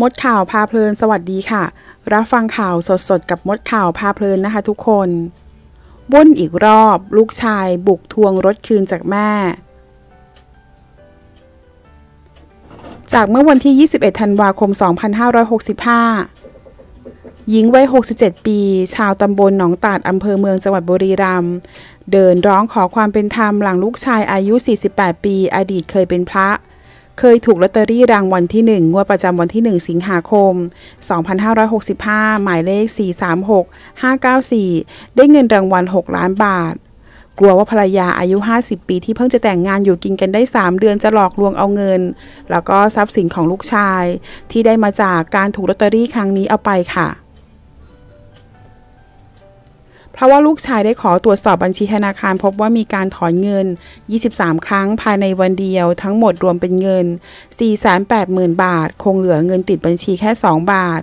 มดข่าวพาเพลินสวัสดีค่ะ รับฟังข่าวสดๆ กับมดข่าวพาเพลินนะคะทุกคนบุ่นอีกรอบ ลูกชายบุกทวงรถคืนจากแม่ จากเมื่อวันที่ 21 ธันวาคม 2565 หญิงวัย 67 ปี ชาวตำบลหนองตาดอำเภอเมืองจังหวัดบุรีรัมย์เดินร้องขอความเป็นธรรมหลังลูกชายอายุ 48 ปี อดีตเคยเป็นพระ เคยถูกลอตเตอรี่รางวัลที่ 1 งวดประจำวันที่ 1 สิงหาคม 2565 หมายเลข 436594 ได้เงินรางวัล 6 ล้านบาท กลัวว่าภรรยาอายุ 50 ปีที่เพิ่งจะแต่งงานอยู่กินกันได้ 3 เดือนจะหลอกลวงเอาเงิน แล้วก็ทรัพย์สินของลูกชาย ที่ได้มาจากการถูกลอตเตอรี่ครั้งนี้เอาไปค่ะ พราะว่าลูกชายได้ขอตรวจสอบบัญชีธนาคาร พบว่ามีการถอนเงิน 23 ครั้งภายในวันเดียว ทั้งหมดรวมเป็นเงิน 480,000 บาท คงเหลือเงินติดบัญชีแค่ 2 บาท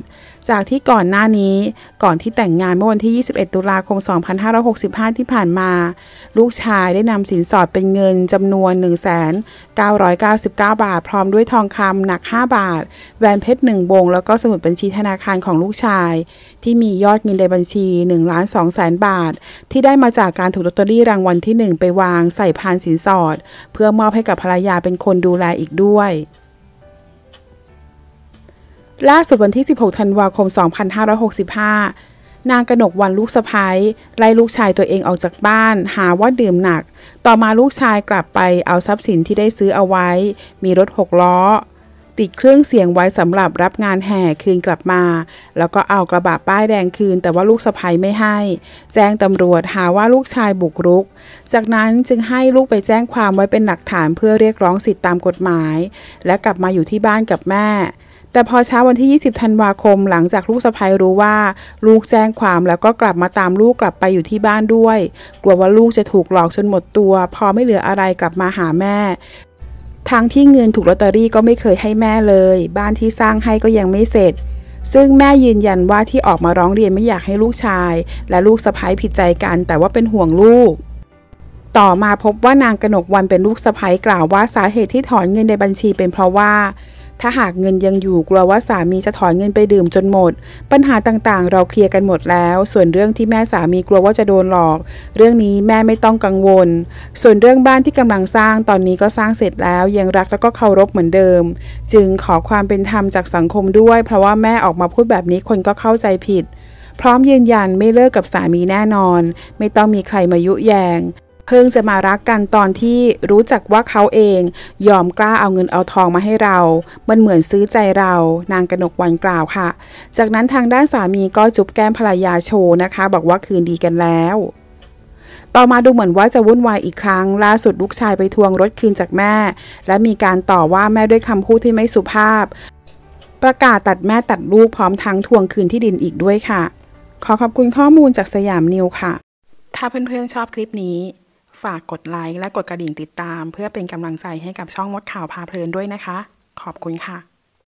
จากที่ก่อนหน้านี้ก่อนที่แต่งงานเมื่อวันที่ 21 ตุลาคม 2565 ที่ผ่านมา ลูกชายได้นำสินสอดเป็นเงินจำนวน 1,999 บาท พร้อมด้วยทองคำหนัก 5 บาท แหวนเพชร 1 วง แล้วก็สมุดบัญชีธนาคารของลูกชาย ที่มียอดเงินในบัญชี 1 ล้าน2แสนบาท ที่ได้มาจากการถูกลอตเตอรี่รางวัลที่ 1 ไปวางใส่พานสินสอด เพื่อมอบให้กับภรรยาเป็นคนดูแลอีกด้วย ล่าสุดวันที่ 16 ธันวาคม 2565 นางกนกวันลูกสะพ้ายไล่ลูกชายตัวเองออกจากบ้าน หาว่าดื่มหนัก ต่อมาลูกชายกลับไปเอาทรัพย์สินที่ได้ซื้อเอาไว้ มีรถหกล้อ ติดเครื่องเสียงไว้สำหรับรับงานแห่คืนกลับมา แล้วก็เอากระบะป้ายแดงคืน แต่ว่าลูกสะพ้ยไม่ให้ แจ้งตำรวจหาว่าลูกชายบุกรุก จากนั้นจึงให้ลูกไปแจ้งความไว้เป็นหลักฐานเพื่อเรียกร้องสิทธิตามกฎหมาย และกลับมาอยู่ที่บ้านกับแม่ แต่พอเช้าวันที่ 20 ธันวาคม หลังจากลูกสะพ้ยรู้ว่า ลูกแจ้งความแล้วก็กลับมาตามลูกกลับไปอยู่ที่บ้านด้วย กลัวว่าลูกจะถูกหลอกจนหมดตัว พอไม่เหลืออะไรกลับมาหาแม่ทั้งที่เงินถูกลอตเตอรี่ก็ไม่เคยให้แม่เลย บ้านที่สร้างให้ก็ยังไม่เสร็จ ซึ่งแม่ยืนยันว่าที่ออกมาร้องเรียนไม่อยากให้ลูกชาย และลูกสะพ้ยผิดใจกัน แต่ว่าเป็นห่วงลูก ต่อมาพบว่านางกนกวันเป็นลูกสะพ้ยกล่าวว่าสาเหตุที่ถอนเงินในบัญชีเป็นเพราะว่า ถ้าหากเงินยังอยู่กลัวว่าสามีจะถอนเงินไปดื่มจนหมด ปัญหาต่างๆ เราเคลียร์กันหมดแล้ว ส่วนเรื่องที่แม่สามีกลัวว่าจะโดนหลอก เรื่องนี้แม่ไม่ต้องกังวล ส่วนเรื่องบ้านที่กำลังสร้างตอนนี้ก็สร้างเสร็จแล้ว ยังรักแล้วก็เคารพเหมือนเดิม จึงขอความเป็นธรรมจากสังคมด้วย เพราะว่าแม่ออกมาพูดแบบนี้คนก็เข้าใจผิด พร้อมยืนยันไม่เลิกกับสามีแน่นอน ไม่ต้องมีใครมายุแยง เพิ่งจะมารักกันตอนที่รู้จักว่าเขาเองยอมกล้าเอาเงินเอาทองมาให้เรา มันเหมือนซื้อใจเรา นางกนกวันกล่าวค่ะ จากนั้นทางด้านสามีก็จุบแก้มภรรยาโชว์นะคะ บอกว่าคืนดีกันแล้วต่อมาดูเหมือนว่าจะวุ่นวายอีกครั้ง ล่าสุดลูกชายไปทวงรถคืนจากแม่ และมีการต่อว่าแม่ด้วยคำพูดที่ไม่สุภาพ ประกาศตัดแม่ตัดลูกพร้อมทั้งทวงคืนที่ดินอีกด้วยค่ะ ขอขอบคุณข้อมูลจากสยามนิวค่ะ ถ้าเพื่อนๆชอบคลิปนี้ ฝากกดไลค์และกดกระดิ่งติดตาม เพื่อเป็นกำลังใจให้กับช่องมดข่าวพาเพลินด้วยนะคะ ขอบคุณค่ะ